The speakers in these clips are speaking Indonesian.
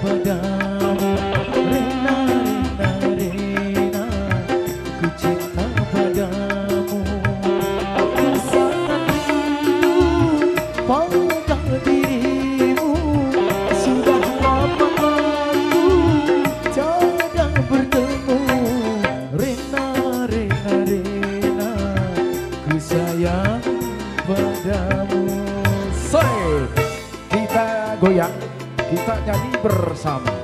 padamu Rena, Rena, Rena Ku cinta padamu. Aku sangat rindu pada dirimu Sudah lama aku tiada bertemu. Rena, Rena, Rena Ku sayang padamu. Say, kita goyang, kita nyanyi bersama.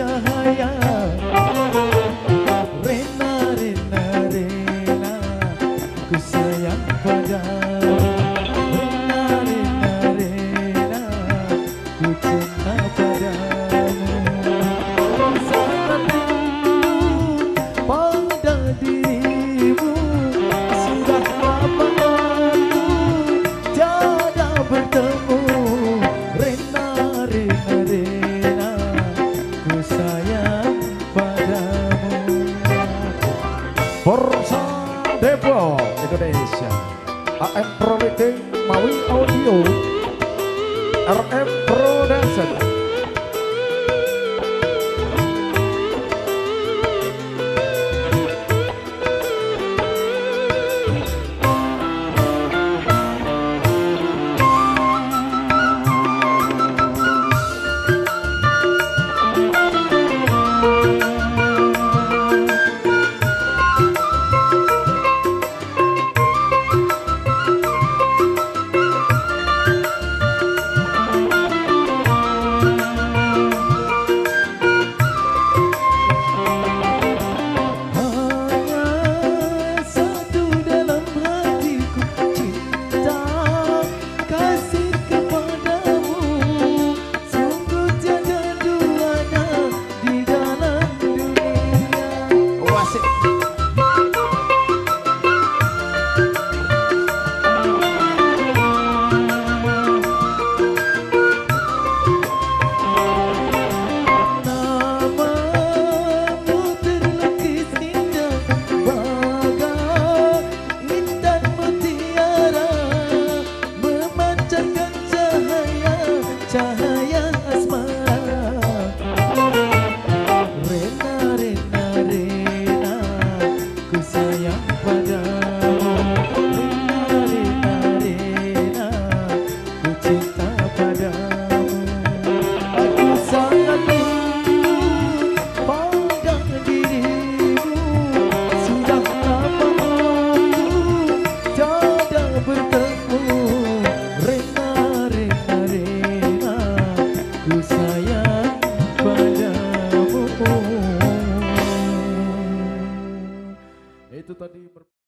just Depok Indonesia. AM Pro Meeting Mawi Audio. RM Production